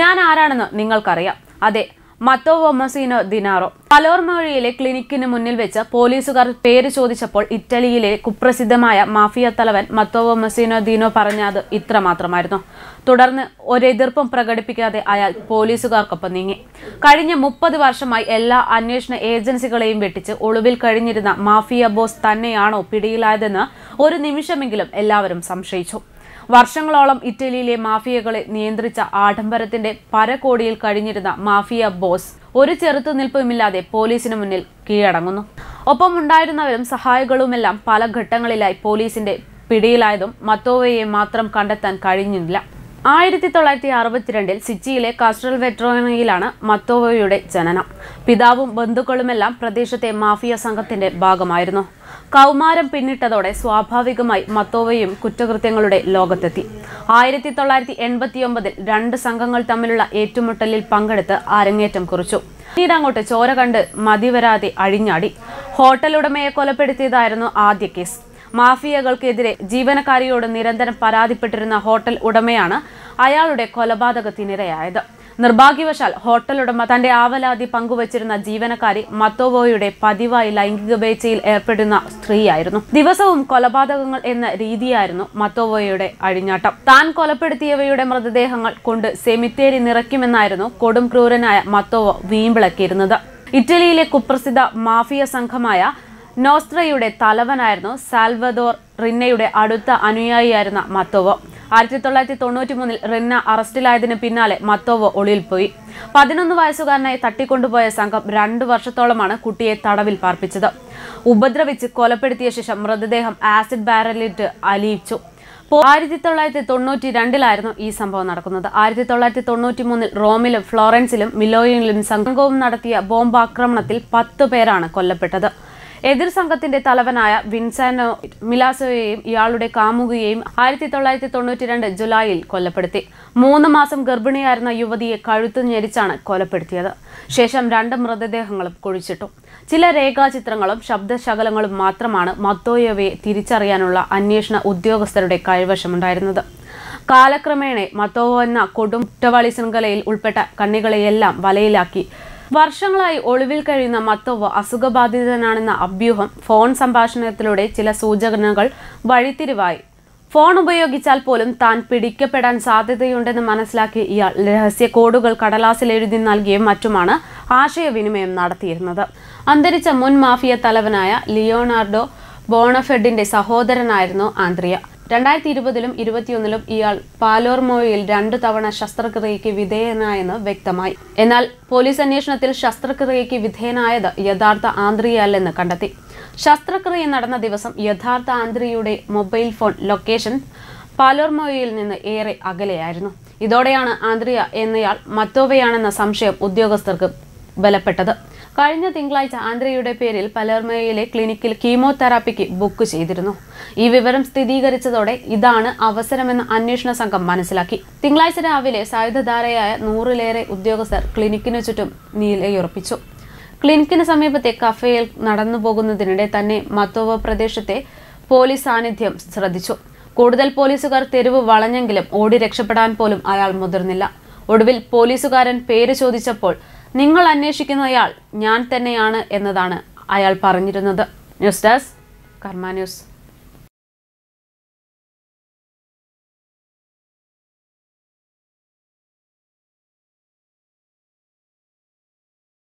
ഞാൻ ആരാണെന്ന് നിങ്ങൾക്കറിയാം. അതെ മത്തോ ഒമസീനോ ദിനാറോ. പലോർമൊഴിയിലെ ക്ലിനിക്കിന് മുന്നിൽ വെച്ച് പോലീസുകാർ പേര് ചോദിച്ചപ്പോൾ ഇറ്റലിയിലെ കുപ്രസിദ്ധമായ മാഫിയ തലവൻ മത്തോ ഒമസീനോ ദിനോ പറഞ്ഞത് ഇത്ര മാത്രമായിരുന്നു. തുടർന്ന് ഒരെതിർപ്പും പ്രകടിപ്പിക്കാതെ അയാൾ പോലീസുകാർക്കൊപ്പം നീങ്ങി. കഴിഞ്ഞ മുപ്പത് വർഷമായി എല്ലാ അന്വേഷണ ഏജൻസികളെയും വെട്ടിച്ച് ഒളിവിൽ കഴിഞ്ഞിരുന്ന മാഫിയ ബോസ് തന്നെയാണോ പിടിയിലായതെന്ന് ഒരു നിമിഷമെങ്കിലും എല്ലാവരും സംശയിച്ചു. വർഷങ്ങളോളം ഇറ്റലിയിലെ മാഫിയകളെ നിയന്ത്രിച്ച ആഡംബരത്തിന്റെ പരകോടിയിൽ കഴിഞ്ഞിരുന്ന മാഫിയ ബോസ് ഒരു ചെറുത്തുനിൽപ്പുമില്ലാതെ പോലീസിന് മുന്നിൽ കീഴടങ്ങുന്നു. ഒപ്പം ഉണ്ടായിരുന്നവരും സഹായികളുമെല്ലാം പല ഘട്ടങ്ങളിലായി പോലീസിന്റെ പിടിയിലായതും മത്തോവയെ മാത്രം കണ്ടെത്താൻ കഴിഞ്ഞില്ല. ആയിരത്തി തൊള്ളായിരത്തി അറുപത്തിരണ്ടിൽ സിച്ചിയിലെ കാസ്ട്രൽ വെട്രോണയിലാണ് മത്തോവയുടെ ജനനം. പിതാവും ബന്ധുക്കളുമെല്ലാം പ്രദേശത്തെ മാഫിയ സംഘത്തിന്റെ ഭാഗമായിരുന്നു. കൗമാരം പിന്നിട്ടതോടെ സ്വാഭാവികമായി മത്തോവയും കുറ്റകൃത്യങ്ങളുടെ ലോകത്തെത്തി. ആയിരത്തി തൊള്ളായിരത്തി എൺപത്തിയൊമ്പതിൽ രണ്ട് സംഘങ്ങൾ തമ്മിലുള്ള ഏറ്റുമുട്ടലിൽ പങ്കെടുത്ത് അരങ്ങേറ്റം കുറിച്ചു. പിന്നീട് അങ്ങോട്ട് ചോര കണ്ട് മതിവരാതെ അഴിഞ്ഞാടി. ഹോട്ടൽ ഉടമയെ കൊലപ്പെടുത്തിയതായിരുന്നു ആദ്യ കേസ്. മാഫിയകൾക്കെതിരെ ജീവനക്കാരിയോട് നിരന്തരം പരാതിപ്പെട്ടിരുന്ന ഹോട്ടൽ ഉടമയാണ് അയാളുടെ കൊലപാതകത്തിനിരയായത്. നിർഭാഗ്യവശാൽ ഹോട്ടൽ ഉടമ തന്റെ ആവലാതി പങ്കുവച്ചിരുന്ന ജീവനക്കാരി മത്തോവോയുടെ പതിവായി ലൈംഗിക വേഴ്ചയിൽ ഏർപ്പെടുന്ന സ്ത്രീയായിരുന്നു. ദിവസവും കൊലപാതകങ്ങൾ എന്ന രീതിയായിരുന്നു മത്തോവോയുടെ അഴിഞ്ഞാട്ടം. താൻ കൊലപ്പെടുത്തിയവയുടെ മൃതദേഹങ്ങൾ കൊണ്ട് സെമിത്തേരി നിറയ്ക്കുമെന്നായിരുന്നു കൊടും ക്രൂരനായ മത്തോവോ വീമ്പിളക്കിയിരുന്നത്. ഇറ്റലിയിലെ കുപ്രസിദ്ധ മാഫിയ സംഘമായ നോസ്ത്രയുടെ തലവനായിരുന്നു സാൽവദോർ റിന്നയുടെ അടുത്ത അനുയായിയായിരുന്ന മത്തോവോ. ആയിരത്തി തൊള്ളായിരത്തി തൊണ്ണൂറ്റി മൂന്നിൽ റിന്ന അറസ്റ്റിലായതിന് പിന്നാലെ മത്തോവോ ഒളിയിൽ പോയി. പതിനൊന്ന് വയസ്സുകാരനായി തട്ടിക്കൊണ്ടുപോയ സംഘം രണ്ടു വർഷത്തോളമാണ് കുട്ടിയെ തടവിൽ പാർപ്പിച്ചത്. ഉപദ്രവിച്ച് കൊലപ്പെടുത്തിയ ശേഷം മൃതദേഹം ആസിഡ് ബാരലിട്ട് അലിയിച്ചു. ആയിരത്തി തൊള്ളായിരത്തി തൊണ്ണൂറ്റി രണ്ടിലായിരുന്നു ഈ സംഭവം നടക്കുന്നത്. ആയിരത്തി തൊള്ളായിരത്തി തൊണ്ണൂറ്റി മൂന്നിൽ റോമിലും ഫ്ലോറൻസിലും മിലോയിലും സംഘവും നടത്തിയ ബോംബാക്രമണത്തിൽ പത്ത് പേരാണ് കൊല്ലപ്പെട്ടത്. എതിർ സംഘത്തിന്റെ തലവനായ വിൻസാനോ മിലാസോയെയും ഇയാളുടെ കാമുകയെയും ആയിരത്തി തൊള്ളായിരത്തി തൊണ്ണൂറ്റി രണ്ട് ജൂലൈയിൽ കൊലപ്പെടുത്തി. മൂന്ന് മാസം ഗർഭിണിയായിരുന്ന യുവതിയെ കഴുത്തു ഞെരിച്ചാണ് കൊലപ്പെടുത്തിയത്. ശേഷം രണ്ട് മൃതദേഹങ്ങളും കുഴിച്ചിട്ടു. ചില രേഖാചിത്രങ്ങളും ശബ്ദശകലങ്ങളും മാത്രമാണ് മത്തോയവയെ തിരിച്ചറിയാനുള്ള അന്വേഷണ ഉദ്യോഗസ്ഥരുടെ കൈവശമുണ്ടായിരുന്നത്. കാലക്രമേണ മത്തോവോ എന്ന കൊടും കുറ്റവാളി ശൃംഖലയിൽ ഉൾപ്പെട്ട കണ്ണികളെയെല്ലാം വലയിലാക്കി വർഷങ്ങളായി ഒളിവിൽ കഴിയുന്ന മത്തോവ് അസുഖബാധിതനാണെന്ന അഭ്യൂഹം ഫോൺ സംഭാഷണത്തിലൂടെ ചില സൂചനകൾ വഴിത്തിരിവായി. ഫോൺ ഉപയോഗിച്ചാൽ പോലും താൻ പിടിക്കപ്പെടാൻ സാധ്യതയുണ്ടെന്ന് മനസ്സിലാക്കി ഇയാൾ രഹസ്യ കോഡുകൾ കടലാസിൽ എഴുതി നൽകിയും മറ്റുമാണ് ആശയവിനിമയം നടത്തിയിരുന്നത്. അന്തരിച്ച മുൻ മാഫിയ തലവനായ ലിയോണാർഡോ ബോണഫെഡിന്റെ സഹോദരനായിരുന്നു ആന്ത്രിയ. രണ്ടായിരത്തി ഇരുപതിലും ഇരുപത്തിയൊന്നിലും ഇയാൾ പാലോർമോയിൽ രണ്ടു തവണ ശസ്ത്രക്രിയയ്ക്ക് വിധേയനായെന്ന് വ്യക്തമായി. എന്നാൽ പോലീസ് അന്വേഷണത്തിൽ ശസ്ത്രക്രിയയ്ക്ക് വിധേയനായത് യഥാർത്ഥ ആന്ത്രിയല്ലെന്ന് കണ്ടെത്തി. ശസ്ത്രക്രിയ നടന്ന ദിവസം യഥാർത്ഥ ആന്ത്രിയുടെ മൊബൈൽ ഫോൺ ലൊക്കേഷൻ പാലോർമോയിൽ നിന്ന് ഏറെ അകലെയായിരുന്നു. ഇതോടെയാണ് ആന്ത്രിയ എന്നയാൾ മത്തോവയാണെന്ന സംശയം ഉദ്യോഗസ്ഥർക്ക് ബലപ്പെട്ടത്. കഴിഞ്ഞ തിങ്കളാഴ്ച ആന്ധ്രയുടെ പേരിൽ പലർമയിലെ ക്ലിനിക്കിൽ കീമോതെറാപ്പിക്ക് ബുക്ക് ചെയ്തിരുന്നു. ഈ വിവരം സ്ഥിരീകരിച്ചതോടെ ഇതാണ് അവസരമെന്ന് അന്വേഷണ സംഘം മനസ്സിലാക്കി. തിങ്കളാഴ്ച രാവിലെ സായുധധാരയായ നൂറിലേറെ ഉദ്യോഗസ്ഥർ ക്ലിനിക്കിനു ചുറ്റും നീലയുറപ്പിച്ചു. ക്ലിനിക്കിന് സമീപത്തെ കഫേയിൽ നടന്നു പോകുന്നതിനിടെ തന്നെ മത്തോവ പ്രദേശത്തെ പോലീസ് സാന്നിധ്യം ശ്രദ്ധിച്ചു. കൂടുതൽ പോലീസുകാർ തെരുവ് വളഞ്ഞെങ്കിലും ഓടി രക്ഷപ്പെടാൻ പോലും അയാൾ മുതിർന്നില്ല. ഒടുവിൽ പോലീസുകാരൻ പേര് ചോദിച്ചപ്പോൾ നിങ്ങൾ അന്വേഷിക്കുന്നയാൾ ഞാൻ തന്നെയാണ് എന്നതാണ് അയാൾ പറഞ്ഞിരുന്നത്. News desk Karma news.